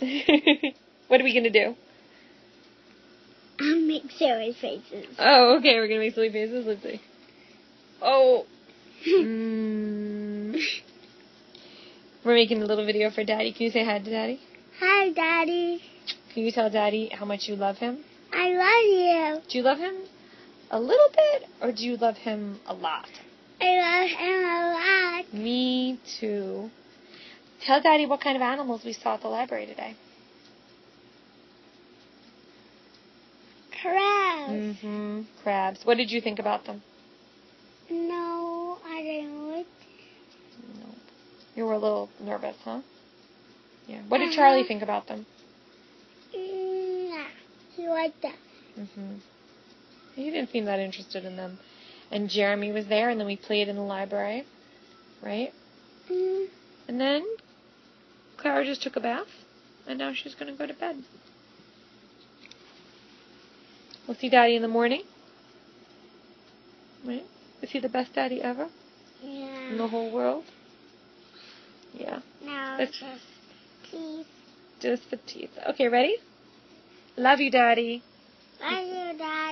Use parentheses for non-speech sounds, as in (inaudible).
(laughs) what are we gonna do? I'll (laughs) make silly faces. Oh, okay, we're gonna make silly faces. Let's see. Oh. (laughs) mm. We're making a little video for Daddy. Can you say hi to Daddy? Hi, Daddy. Can you tell Daddy how much you love him? I love you. Do you love him a little bit, or do you love him a lot? I love him a lot. Me too. Tell Daddy what kind of animals we saw at the library today. Crabs. Mm-hmm. Crabs. What did you think about them? No, I didn't like No. You were a little nervous, huh? Yeah. What did Uh-huh. Charlie think about them? Nah, he liked that. Mm-hmm. He didn't seem that interested in them. And Jeremy was there, and then we played in the library, right? Mm, And then Clara just took a bath, and now she's going to go to bed. We'll see Daddy in the morning. Right? Is he the best daddy ever in the whole world? Yeah, No, Let's- just teeth. just for teeth. Okay, ready? Love you, Daddy. Love you, Bye.